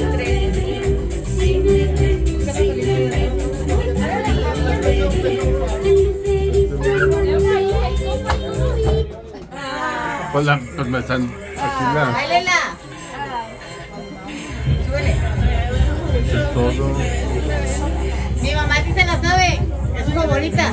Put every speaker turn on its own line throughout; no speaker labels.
Pues Hola, pues me están aquí ah,
Mi mamá sí se la sabe. Es su favorita.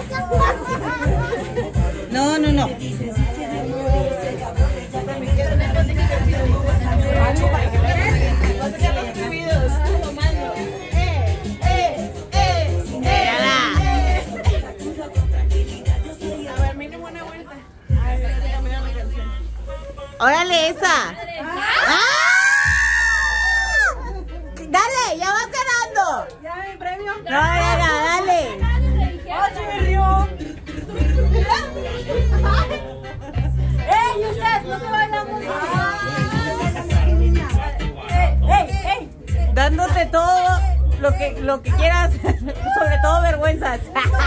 ¡Órale, esa! ¡Ah! ¡Dale! ¡Ya vas ganando!
¡Ya me premio!
¡No, ya, ya, dale!
¡Ey, ustedes! ¡No se bailan ¡Ey, ey, ey!
Dándote todo lo que, lo que quieras, sobre todo vergüenzas. ¡Dale!